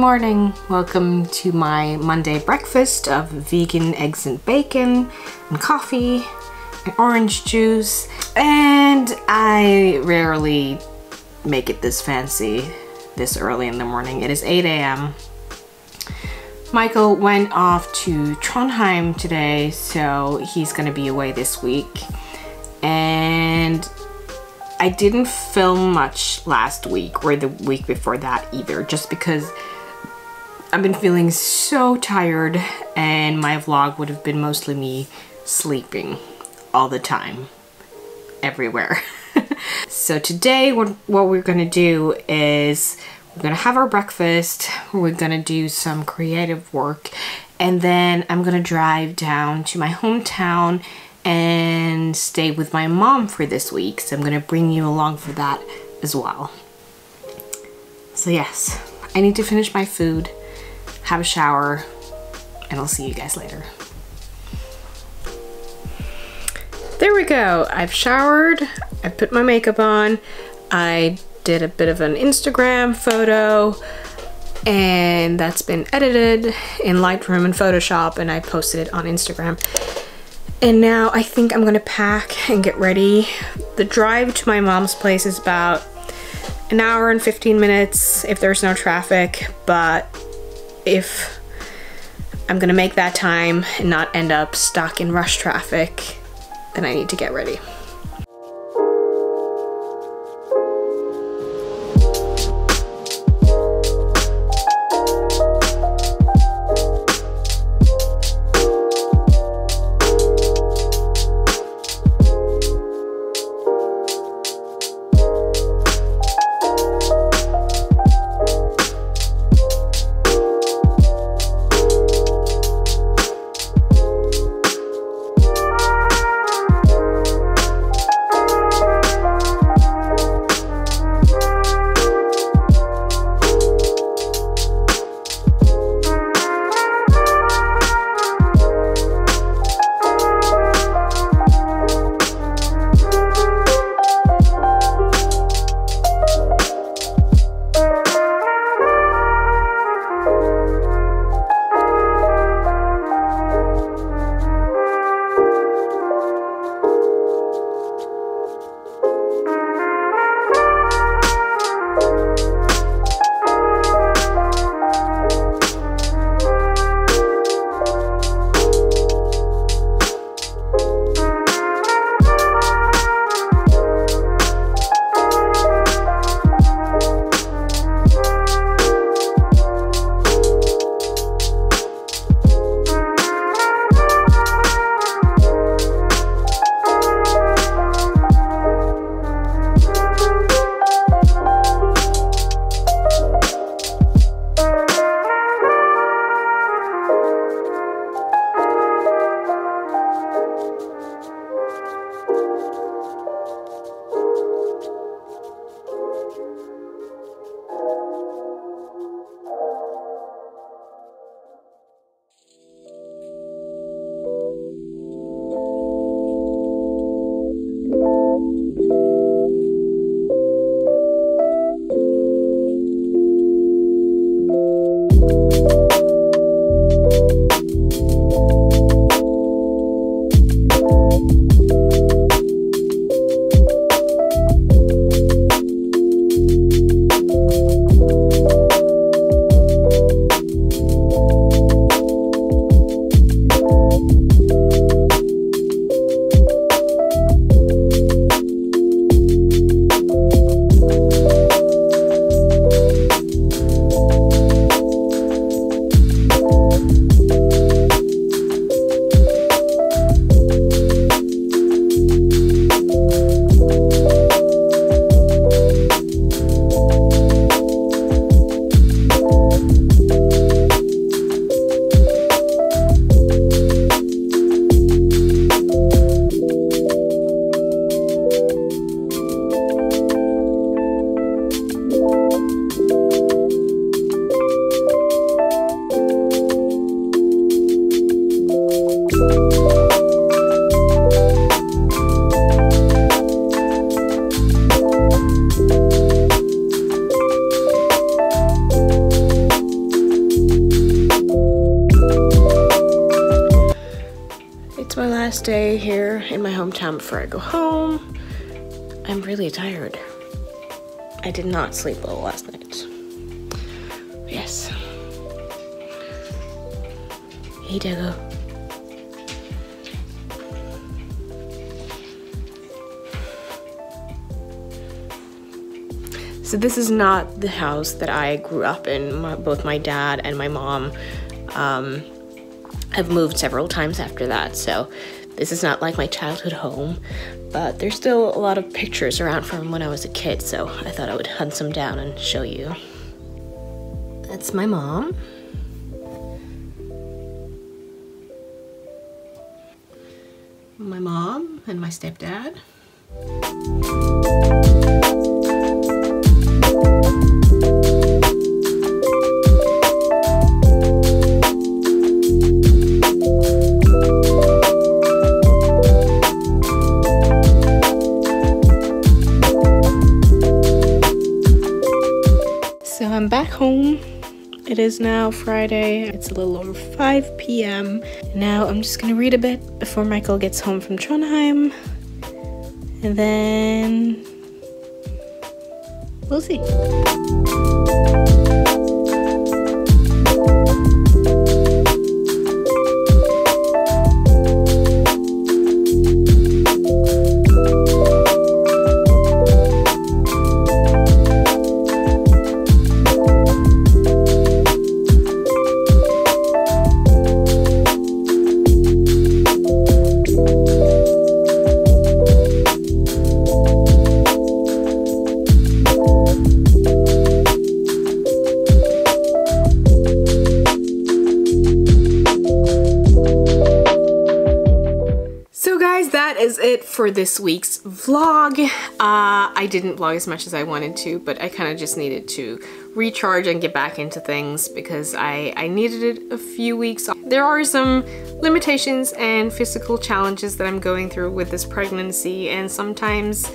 Morning. Welcome to my Monday breakfast of vegan eggs and bacon and coffee and orange juice. And I rarely make it this fancy this early in the morning. It is 8 a.m. Michael went off to Trondheim today, so he's gonna be away this week. And I didn't film much last week or the week before that either, just because I've been feeling so tired and my vlog would have been mostly me sleeping all the time, everywhere. so today what, what we're gonna do is we're gonna have our breakfast, we're gonna do some creative work, and then I'm gonna drive down to my hometown and stay with my mom for this week. So I'm gonna bring you along for that as well. So yes, I need to finish my food have a shower, and I'll see you guys later. There we go. I've showered, I put my makeup on, I did a bit of an Instagram photo, and that's been edited in Lightroom and Photoshop, and I posted it on Instagram. And now I think I'm gonna pack and get ready. The drive to my mom's place is about an hour and 15 minutes if there's no traffic, but if I'm gonna make that time and not end up stuck in rush traffic, then I need to get ready. In my hometown before I go home. I'm really tired. I did not sleep well last night. Yes. Hey, Dago. So this is not the house that I grew up in. My, both my dad and my mom um, have moved several times after that. So this is not like my childhood home, but there's still a lot of pictures around from when I was a kid. So I thought I would hunt some down and show you. That's my mom. My mom and my stepdad. So I'm back home. It is now Friday. It's a little over 5 p.m. Now I'm just gonna read a bit before Michael gets home from Trondheim. And then we'll see. It for this week's vlog. Uh, I didn't vlog as much as I wanted to, but I kind of just needed to recharge and get back into things because I, I needed it a few weeks. There are some limitations and physical challenges that I'm going through with this pregnancy and sometimes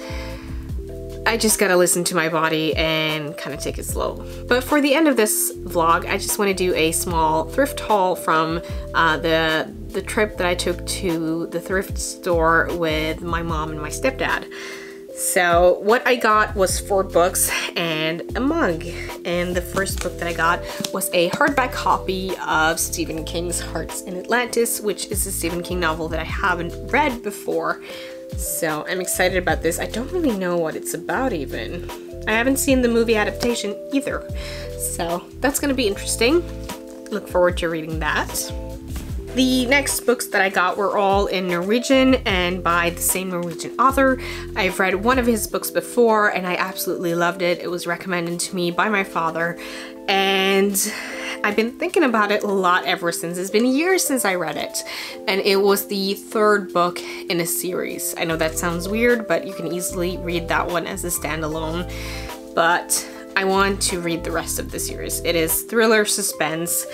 I just gotta listen to my body and kind of take it slow. But for the end of this vlog, I just want to do a small thrift haul from uh, the the trip that I took to the thrift store with my mom and my stepdad. So what I got was four books and a mug. And the first book that I got was a hardback copy of Stephen King's Hearts in Atlantis, which is a Stephen King novel that I haven't read before. So I'm excited about this. I don't really know what it's about even. I haven't seen the movie adaptation either. So that's gonna be interesting. Look forward to reading that. The next books that I got were all in Norwegian and by the same Norwegian author. I've read one of his books before and I absolutely loved it. It was recommended to me by my father and I've been thinking about it a lot ever since. It's been years since I read it and it was the third book in a series. I know that sounds weird but you can easily read that one as a standalone but I want to read the rest of the series. It is thriller suspense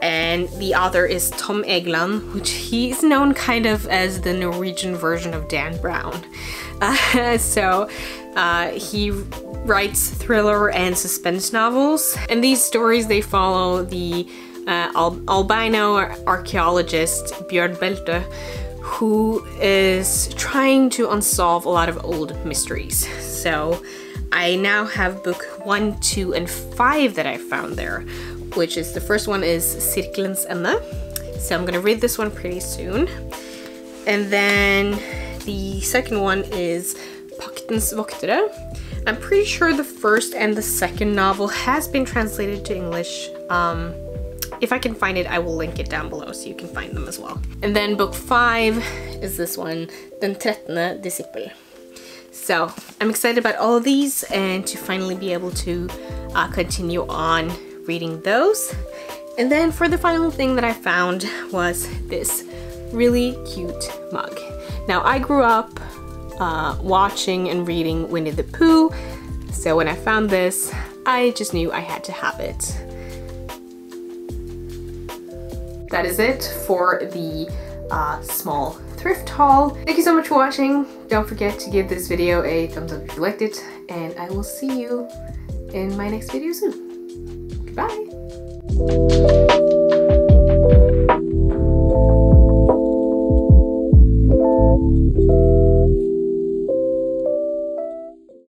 and the author is Tom Egeland, which he's known kind of as the Norwegian version of Dan Brown. Uh, so uh, he writes thriller and suspense novels, and these stories they follow the uh, al albino archaeologist Bjørn Beltø, who is trying to unsolve a lot of old mysteries. So I now have book one, two, and five that I found there, which is the first one is Sirkelens Ende. So I'm gonna read this one pretty soon. And then the second one is Paktens Voktere. I'm pretty sure the first and the second novel has been translated to English. Um, if I can find it, I will link it down below so you can find them as well. And then book five is this one, Den trettende disippel. So I'm excited about all of these and to finally be able to uh, continue on reading those. And then for the final thing that I found was this really cute mug. Now I grew up uh, watching and reading Winnie the Pooh, so when I found this, I just knew I had to have it. That is it for the uh, small thrift haul. Thank you so much for watching. Don't forget to give this video a thumbs up if you liked it, and I will see you in my next video soon. Goodbye!